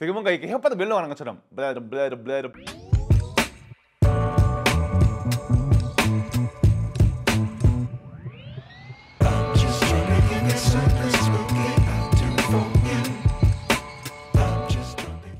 되게 뭔가 이렇게 혓바닥 멜렁하는 것처럼 just trying to.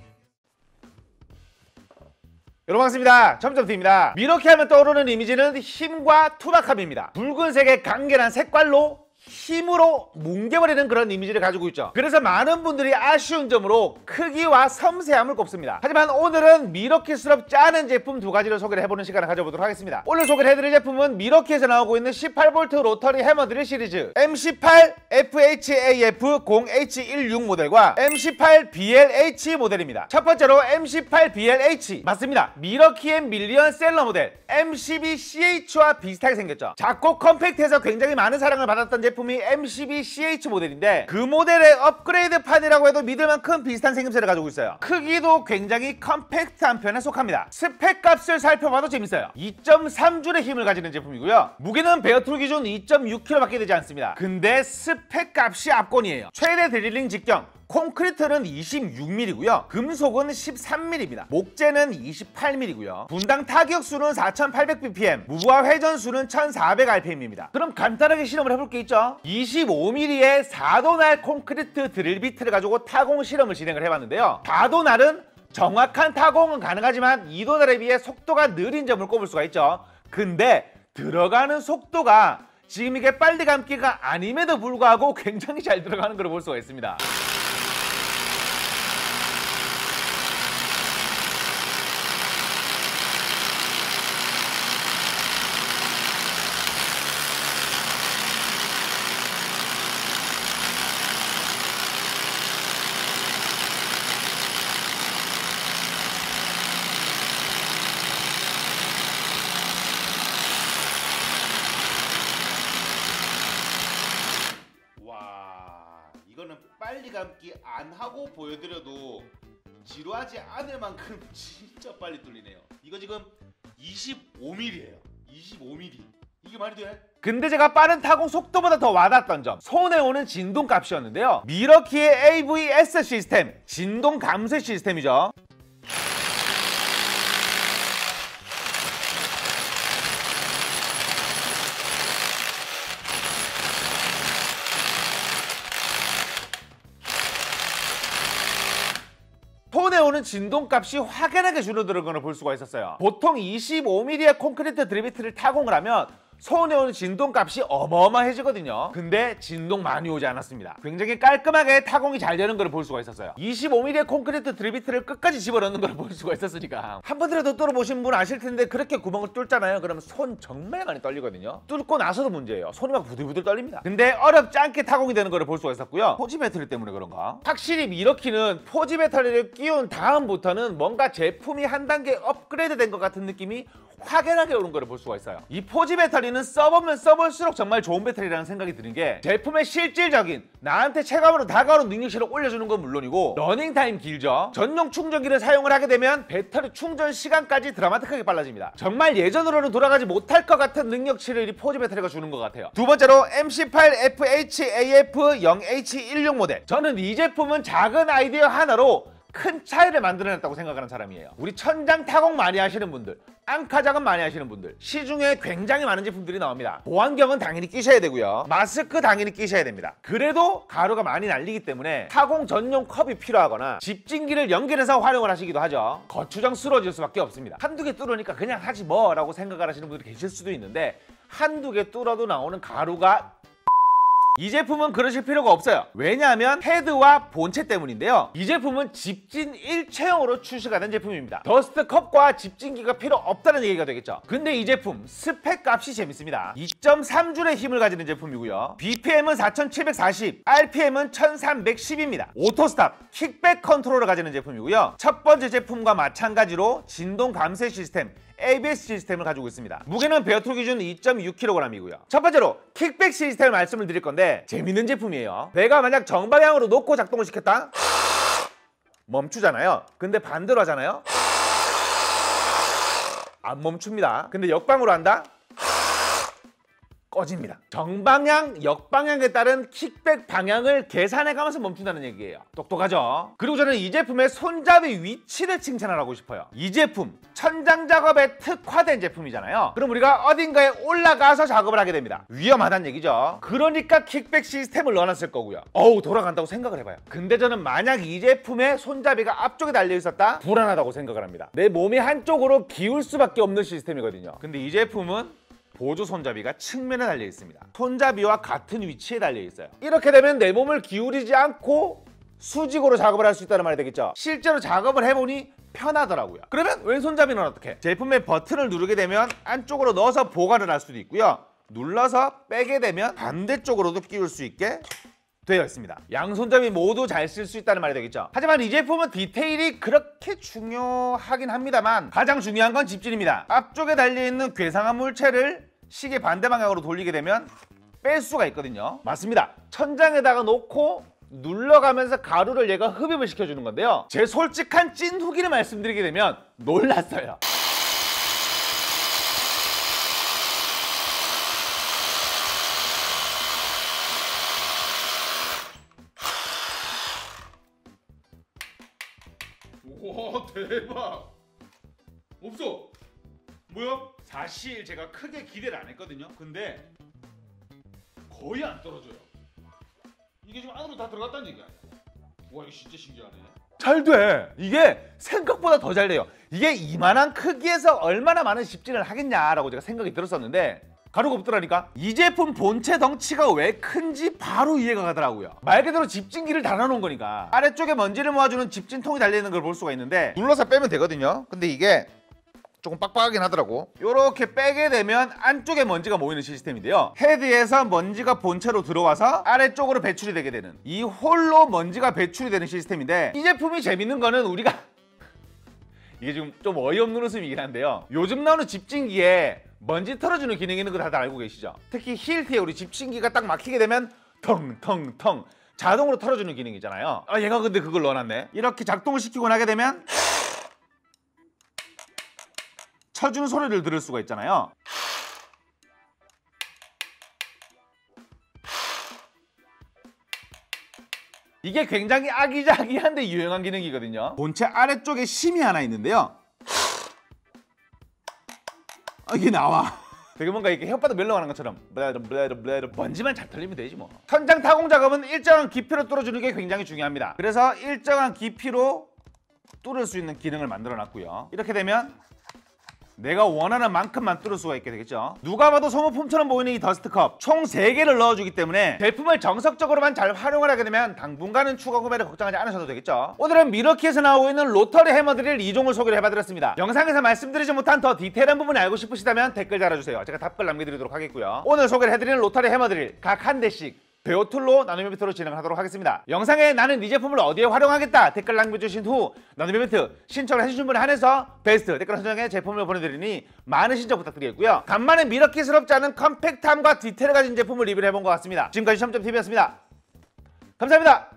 여러분 반갑습니다. 점점T입니다. 이렇게 하면 떠오르는 이미지는 힘과 투박함입니다. 붉은색의 강렬한 색깔로 힘으로 뭉개버리는 그런 이미지를 가지고 있죠. 그래서 많은 분들이 아쉬운 점으로 크기와 섬세함을 꼽습니다. 하지만 오늘은 미러킷스럽지 않은 제품 두 가지를 소개를 해보는 시간을 가져보도록 하겠습니다. 오늘 소개를 해드릴 제품은 미러킷에서 나오고 있는 18V 로터리 해머드릴 시리즈 M18 FHAF0H16 모델과 M18 BLH 모델입니다. 첫 번째로 M18 BLH 맞습니다. 밀워키의 밀리언 셀러 모델 M12CH와 비슷하게 생겼죠. 작고 컴팩트해서 굉장히 많은 사랑을 받았던 제품 이 M12CH 모델인데 그 모델의 업그레이드판이라고 해도 믿을 만큼 비슷한 생김새를 가지고 있어요. 크기도 굉장히 컴팩트한 편에 속합니다. 스펙 값을 살펴봐도 재밌어요. 2.3줄의 힘을 가지는 제품이고요. 무게는 bare tool 기준 2.6kg밖에 되지 않습니다. 근데 스펙 값이 압권이에요. 최대 drilling 직경 콘크리트는 26mm고요. 금속은 13mm입니다. 목재는 28mm고요. 분당 타격수는 4800bpm, 무브와 회전수는 1400rpm입니다. 그럼 간단하게 실험을 해볼 게 있죠. 25mm의 4도날 콘크리트 드릴 비트를 가지고 타공 실험을 진행을 해봤는데요. 4도날은 정확한 타공은 가능하지만 2도날에 비해 속도가 느린 점을 꼽을 수가 있죠. 근데 들어가는 속도가 지금 이게 빨리 감기가 아님에도 불구하고 굉장히 잘 들어가는 걸 볼 수가 있습니다. 이거는 빨리 감기 안 하고 보여드려도 지루하지 않을 만큼 진짜 빨리 뚫리네요. 이거 지금 25mm예요. 25mm 이게 말이 돼? 근데 제가 빠른 타공 속도보다 더 와닿았던 점. 손에 오는 진동 값이었는데요. 미러키의 AVS 시스템 진동 감쇄 시스템이죠 오는 진동값이 확연하게 줄어드는 걸볼 수가 있었어요. 보통 25mm의 콘크리트 드릴 비트를 타공을 하면 손에 오는 진동값이 어마어마해지거든요. 근데 진동 많이 오지 않았습니다. 굉장히 깔끔하게 타공이 잘 되는 걸 볼 수가 있었어요. 25mm의 콘크리트 드릴 비트를 끝까지 집어넣는 걸 볼 수가 있었으니까 한 번이라도 뚫어보신 분 아실 텐데 그렇게 구멍을 뚫잖아요. 그러면 손 정말 많이 떨리거든요. 뚫고 나서도 문제예요. 손이 막 부들부들 떨립니다. 근데 어렵지 않게 타공이 되는 걸 볼 수가 있었고요. 포지 배터리 때문에 그런가? 확실히 밀워키는 포지 배터리를 끼운 다음부터는 뭔가 제품이 한 단계 업그레이드 된 것 같은 느낌이 확연하게 오는 걸 볼 수가 있어요. 이 포지 배터리 는 써보면 써볼수록 정말 좋은 배터리라는 생각이 드는 게 제품의 실질적인 나한테 체감으로 다가오는 능력치를 올려주는 건 물론이고 러닝타임 길죠. 전용 충전기를 사용을 하게 되면 배터리 충전 시간까지 드라마틱하게 빨라집니다. 정말 예전으로는 돌아가지 못할 것 같은 능력치를 이 포지 배터리가 주는 것 같아요. 두 번째로 M18 FHAF0H16 모델. 저는 이 제품은 작은 아이디어 하나로 큰 차이를 만들어냈다고 생각하는 사람이에요. 우리 천장 타공 많이 하시는 분들, 앙카 작업 많이 하시는 분들, 시중에 굉장히 많은 제품들이 나옵니다. 보안경은 당연히 끼셔야 되고요. 마스크 당연히 끼셔야 됩니다. 그래도 가루가 많이 날리기 때문에 타공 전용 컵이 필요하거나 집진기를 연결해서 활용을 하시기도 하죠. 거추장 쓰러질 수밖에 없습니다. 한두 개 뚫으니까 그냥 하지 뭐 라고 생각을 하시는 분들이 계실 수도 있는데 한두 개 뚫어도 나오는 가루가 이 제품은 그러실 필요가 없어요. 왜냐하면 헤드와 본체 때문인데요. 이 제품은 집진 일체형으로 출시가 된 제품입니다. dust cup과 집진기가 필요 없다는 얘기가 되겠죠. 근데 이 제품 스펙 값이 재밌습니다. 2.3줄의 힘을 가지는 제품이고요. BPM은 4740, RPM은 1310입니다. auto stop, kickback control을 가지는 제품이고요. 첫 번째 제품과 마찬가지로 진동 감쇄 시스템 AVS 시스템을 가지고 있습니다. 무게는 bare tool 기준 2.6kg이고요. 첫 번째로 kickback 시스템을 말씀을 드릴 건데 재밌는 제품이에요. 내가 만약 정방향으로 놓고 작동을 시켰다? 멈추잖아요. 근데 반대로 하잖아요. 안 멈춥니다. 근데 역방으로 한다? 꺼집니다. 정방향, 역방향에 따른 킥백 방향을 계산해 가면서 멈춘다는 얘기예요. 똑똑하죠? 그리고 저는 이 제품의 손잡이 위치를 칭찬하고 싶어요. 이 제품 천장 작업에 특화된 제품이잖아요. 그럼 우리가 어딘가에 올라가서 작업을 하게 됩니다. 위험하다는 얘기죠. 그러니까 킥백 시스템을 넣어놨을 거고요. 어우 돌아간다고 생각을 해봐요. 근데 저는 만약 이 제품의 손잡이가 앞쪽에 달려 있었다 불안하다고 생각을 합니다. 내 몸이 한쪽으로 기울 수밖에 없는 시스템이거든요. 근데 이 제품은 보조 손잡이가 측면에 달려 있습니다. 손잡이와 같은 위치에 달려 있어요. 이렇게 되면 내 몸을 기울이지 않고 수직으로 작업을 할 수 있다는 말이 되겠죠. 실제로 작업을 해보니 편하더라고요. 그러면 왼손잡이는 어떻게? 제품의 버튼을 누르게 되면 안쪽으로 넣어서 보관을 할 수도 있고요. 눌러서 빼게 되면 반대쪽으로도 끼울 수 있게 되어 있습니다. 양손잡이 모두 잘 쓸 수 있다는 말이 되겠죠. 하지만 이 제품은 디테일이 그렇게 중요하긴 합니다만 가장 중요한 건 집진입니다. 앞쪽에 달려있는 괴상한 물체를 시계 반대 방향으로 돌리게 되면 뺄 수가 있거든요. 맞습니다. 천장에다가 놓고 눌러가면서 가루를 얘가 흡입을 시켜주는 건데요. 제 솔직한 찐 후기를 말씀드리게 되면 놀랐어요. 와 대박. 없어. 뭐야? 사실 제가 크게 기대를 안 했거든요. 근데 거의 안 떨어져요. 이게 지금 안으로 다 들어갔다는 얘기 아니야. 와 이거 진짜 신기하네. 잘 돼. 이게 생각보다 더 잘 돼요. 이게 이만한 크기에서 얼마나 많은 집진을 하겠냐라고 제가 생각이 들었었는데 가루가 없더라니까. 이 제품 본체 덩치가 왜 큰지 바로 이해가 가더라고요. 말 그대로 집진기를 달아놓은 거니까. 아래쪽에 먼지를 모아주는 집진통이 달려있는 걸 볼 수가 있는데 눌러서 빼면 되거든요. 근데 이게 조금 빡빡하긴 하더라고. 이렇게 빼게 되면 안쪽에 먼지가 모이는 시스템인데요. 헤드에서 먼지가 본체로 들어와서 아래쪽으로 배출이 되게 되는 이 홀로 먼지가 배출이 되는 시스템인데 이 제품이 재밌는 거는 우리가 이게 지금 좀 어이없는 웃음이긴 한데요. 요즘 나오는 집진기에 먼지 털어주는 기능이 있는 거 다들 알고 계시죠? 특히 힐트에 우리 집진기가 딱 막히게 되면 텅텅텅 자동으로 털어주는 기능이잖아요. 아 얘가 근데 그걸 넣어놨네. 이렇게 작동을 시키고 나게 되면 쳐주는 소리를 들을 수가 있잖아요. 이게 굉장히 아기자기한데 유용한 기능이거든요. 본체 아래쪽에 심이 하나 있는데요. 아, 이게 나와. 되게 뭔가 이렇게 혓바닥 메롱하는 것처럼 블레드 블레드 블레드 먼지만 잘 털리면 되지 뭐. 천장 타공 작업은 일정한 깊이로 뚫어주는 게 굉장히 중요합니다. 그래서 일정한 깊이로 뚫을 수 있는 기능을 만들어 놨고요. 이렇게 되면 내가 원하는 만큼만 뚫을 수가 있게 되겠죠. 누가 봐도 소모품처럼 보이는 이 dust cup 총 3개를 넣어주기 때문에 제품을 정석적으로만 잘 활용을 하게 되면 당분간은 추가 구매를 걱정하지 않으셔도 되겠죠. 오늘은 밀워키에서 나오고 있는 로터리 해머드릴 2종을 소개를 해봐드렸습니다. 영상에서 말씀드리지 못한 더 디테일한 부분을 알고 싶으시다면 댓글 달아주세요. 제가 답글 남겨드리도록 하겠고요. 오늘 소개를 해드리는 로터리 해머드릴 각 한 대씩 bare tool로 나눔 이벤트로 진행하도록 하겠습니다. 영상에 나는 이 제품을 어디에 활용하겠다 댓글 남겨주신 후 나눔 이벤트 신청을 해주신 분에 한해서 베스트 댓글 선정에 제품을 보내드리니 많은 신청 부탁드리겠고요. 간만에 밀워키스럽지 않은 컴팩트함과 디테일을 가진 제품을 리뷰를 해본 것 같습니다. 지금까지 시험점TV였습니다. 감사합니다.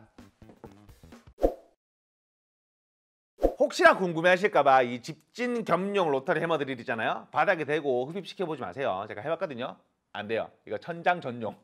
혹시나 궁금해하실까봐 이 집진 겸용 로터리 해머드릴이잖아요. 바닥에 대고 흡입시켜보지 마세요. 제가 해봤거든요. 안 돼요. 이거 천장 전용.